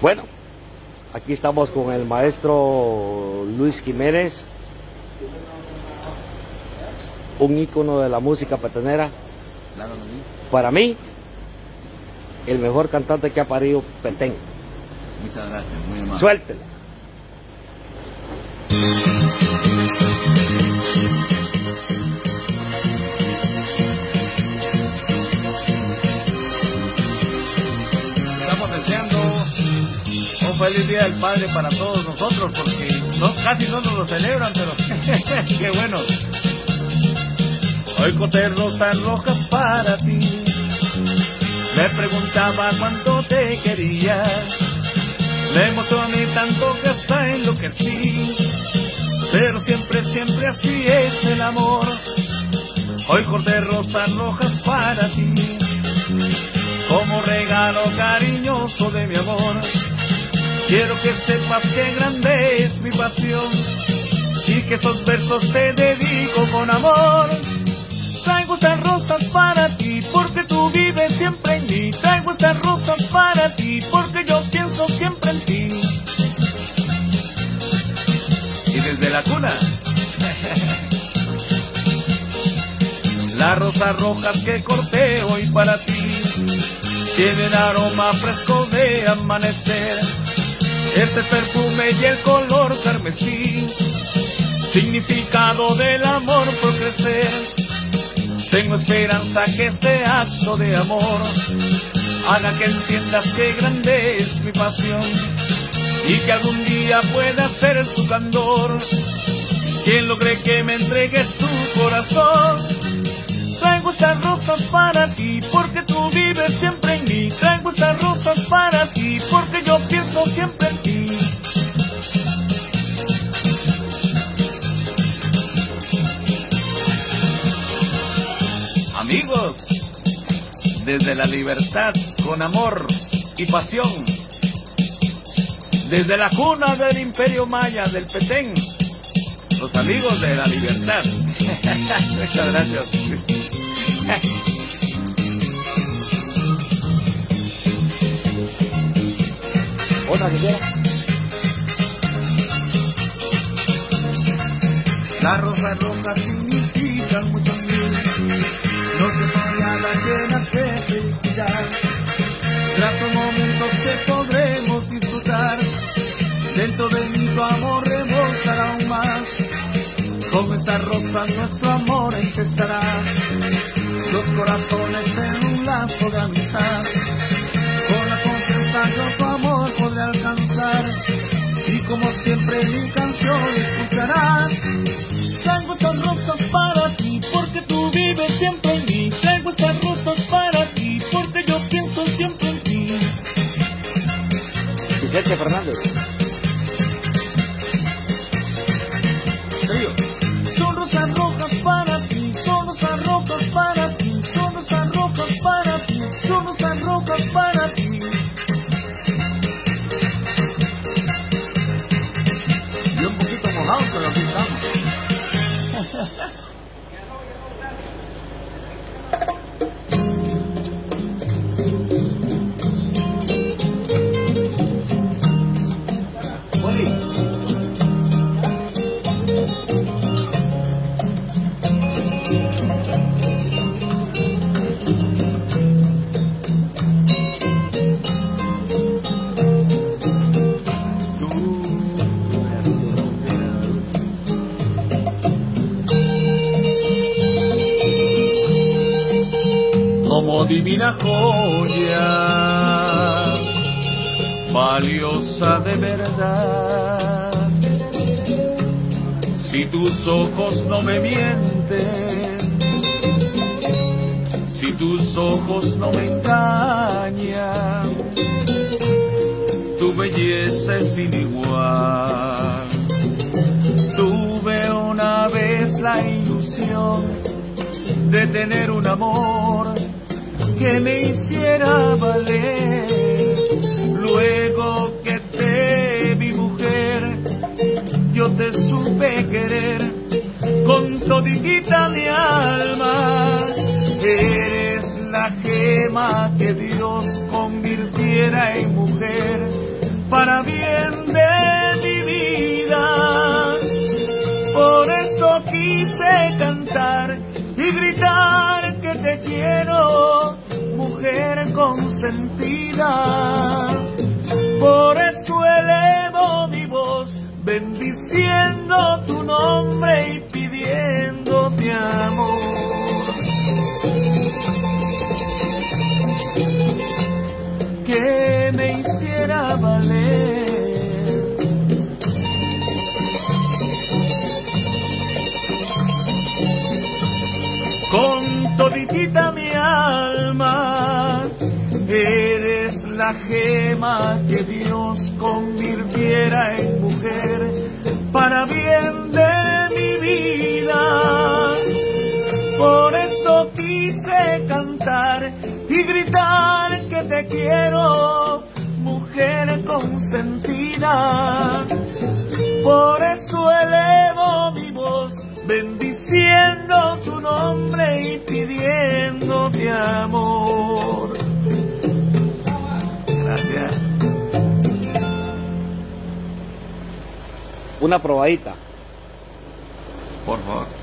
Bueno, aquí estamos con el maestro Luis Jiménez, un ícono de la música patanera. Para mí, el mejor cantante que ha parido Petén. Muchas gracias, muy amable. Suéltela. Día del Padre para todos nosotros, porque casi no nos lo celebran, pero qué bueno. Hoy conté rosas rojas para ti. Me preguntaba cuánto te quería. Me emocioné tanto que hasta enloquecí. Pero siempre, siempre así es el amor. Hoy corté rosas rojas para ti. Como regalo cariñoso de mi amor. Quiero que sepas que grande es mi pasión. Y que esos versos te dedico con amor. Traigo estas rosas para ti porque tú vives siempre en mí. Traigo estas rosas para ti porque yo pienso siempre en ti. Y desde la cuna. Las rosas rojas que corté hoy para ti tienen aroma fresco de amanecer. Este perfume y el color carmesí, significado del amor por crecer. Tengo esperanza que este acto de amor haga que entiendas que grande es mi pasión y que algún día pueda ser su candor. Quien logre que me entregues tu corazón. Traigo estas rosas para ti porque tú vives siempre en mí. Traigo estas rosas desde la libertad con amor y pasión, desde la cuna del imperio maya del Petén, los amigos de la libertad. Muchas gracias. Otra que quiera. Las rosas rojas significan mucho Dentro de mí tu amor rebosará aún más. Con estas rosas nuestro amor empezará. Los corazones en un lazo de amistad. Con la confianza yo tu amor podré alcanzar. Y como siempre mi canción escucharás. Traigo estas rosas para ti porque tú vives siempre en mí. Traigo estas rosas para ti porque yo pienso siempre en ti. Vicente Fernández. Yeah. divina joya, valiosa de verdad. Si tus ojos no me mienten, si tus ojos no me engañan, tu belleza es sin igual. Tuve una vez la ilusión de tener un amor que me hiciera valer. Luego que te vi mujer, yo te supe querer con todita mi alma. Eres la gema que Dios convirtiera en mujer para bien de mi vida. Por eso quise cantar y gritar que te quiero consentida. Por eso elevo mi voz, bendiciendo tu nombre y pidiendo mi amor. Que me hiciera valer. Con toditita gema que Dios convirtiera en mujer para bien de mi vida. Por eso quise cantar y gritar que te quiero, mujer consentida. Por eso elevo mi voz, bendiciendo tu nombre y pidiendo mi amor. Una probadita. Por favor.